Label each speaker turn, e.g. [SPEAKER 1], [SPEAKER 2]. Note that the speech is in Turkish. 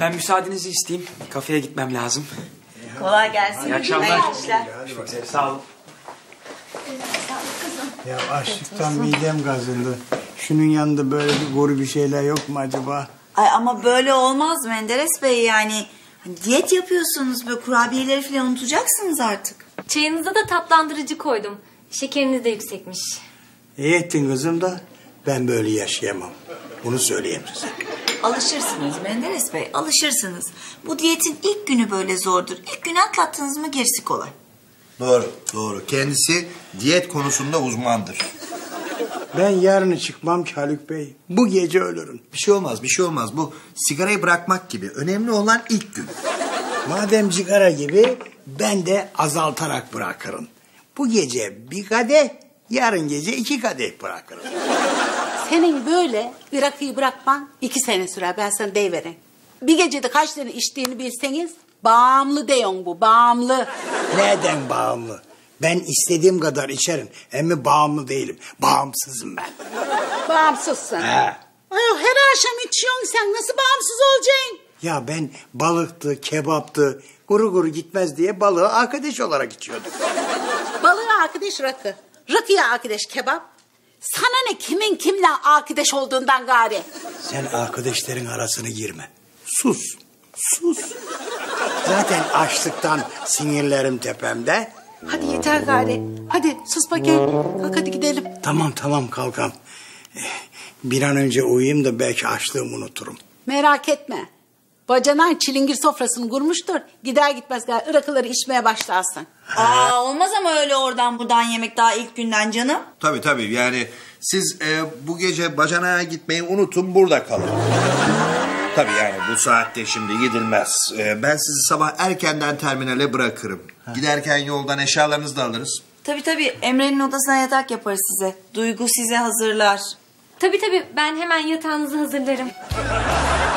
[SPEAKER 1] Ben müsaadenizi isteyeyim. Kafeye gitmem lazım.
[SPEAKER 2] Kolay gelsin.
[SPEAKER 1] İyi akşamlar.
[SPEAKER 2] İşler.
[SPEAKER 1] Sağ olun.
[SPEAKER 3] Ya açlıktan midem kazındı. Şunun yanında böyle bir boru bir şeyler yok mu acaba?
[SPEAKER 2] Ay ama böyle olmaz Menderes Bey yani. Diyet yapıyorsunuz böyle kurabiyeleri falan unutacaksınız artık.
[SPEAKER 4] Çayınıza da tatlandırıcı koydum. Şekeriniz de yüksekmiş.
[SPEAKER 3] İyi ettin kızım da ben böyle yaşayamam. Bunu söyleyeyim size.
[SPEAKER 2] Alışırsınız Menderes Bey alışırsınız. Bu diyetin ilk günü böyle zordur. İlk günü atlattınız mı gerisi kolay.
[SPEAKER 5] Doğru, doğru. Kendisi diyet konusunda uzmandır.
[SPEAKER 3] Ben yarını çıkmam ki Haluk Bey. Bu gece ölürüm.
[SPEAKER 5] Bir şey olmaz, bir şey olmaz. Bu sigarayı bırakmak gibi. Önemli olan ilk gün.
[SPEAKER 3] Madem sigara gibi ben de azaltarak bırakırım. Bu gece bir kadeh, yarın gece iki kadeh bırakırım.
[SPEAKER 6] Senin böyle Irak'ı bırakman iki sene sürer ben sana deyivereyim. Bir gecede kaç tane içtiğini bilseniz bağımlı deyon bu bağımlı.
[SPEAKER 3] Neden bağımlı? Ben istediğim kadar içerim. Hem bağımlı değilim. Bağımsızım ben.
[SPEAKER 6] Bağımsızsın.
[SPEAKER 3] He.
[SPEAKER 6] Ayol her akşam içiyorsun sen nasıl bağımsız olacaksın?
[SPEAKER 3] Ya ben balıktı, kebaptı, kuru kuru gitmez diye balığı arkadaş olarak içiyordum.
[SPEAKER 6] Balığa arkadaş rakı. Rakıya arkadaş kebap. Sana ne kimin kimle arkadaş olduğundan gari.
[SPEAKER 3] Sen arkadaşların arasına girme. Sus, sus. Zaten açlıktan sinirlerim tepemde.
[SPEAKER 6] Hadi yeter gari. Hadi sus bakayım. Kalk hadi gidelim.
[SPEAKER 3] Tamam tamam kalkam. Eh, Bir an önce uyuyayım da belki açlığımı unuturum.
[SPEAKER 6] Merak etme. Bacanan çilingir sofrasını kurmuştur. Gider gitmez gari ırakıları içmeye başlarsın.
[SPEAKER 2] Aa olmaz ama öyle oradan buradan yemek daha ilk günden canım.
[SPEAKER 5] Tabii tabii. Yani siz e, bu gece bacanağa gitmeyi unutun, burada kalın. Tabii yani bu saatte şimdi gidilmez. E, ben sizi sabah erkenden terminale bırakırım. Giderken yoldan eşyalarınızı da alırız.
[SPEAKER 2] Tabii tabii Emre'nin odasına yatak yaparız size. Duygu size hazırlar.
[SPEAKER 4] Tabii tabii ben hemen yatağınızı hazırlarım.